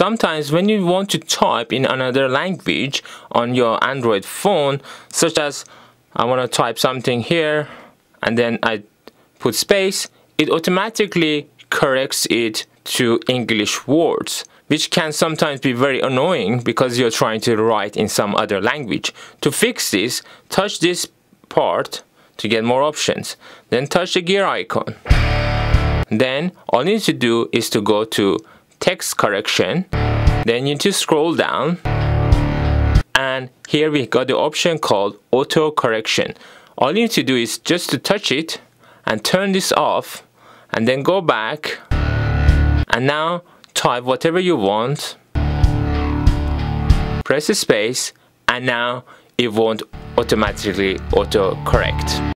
sometimes when you want to type in another language on your Android phone such as I want to type something here and then I put space it automatically corrects it to English words which can sometimes be very annoying because you're trying to write in some other language. To fix this, touch this part to get more options. Then touch the gear icon. Then all you need to do is to go to text correction. Then you need to scroll down. And here we got the option called auto correction. All you need to do is just to touch it and turn this off and then go back and now type whatever you want press space and now it won't automatically auto correct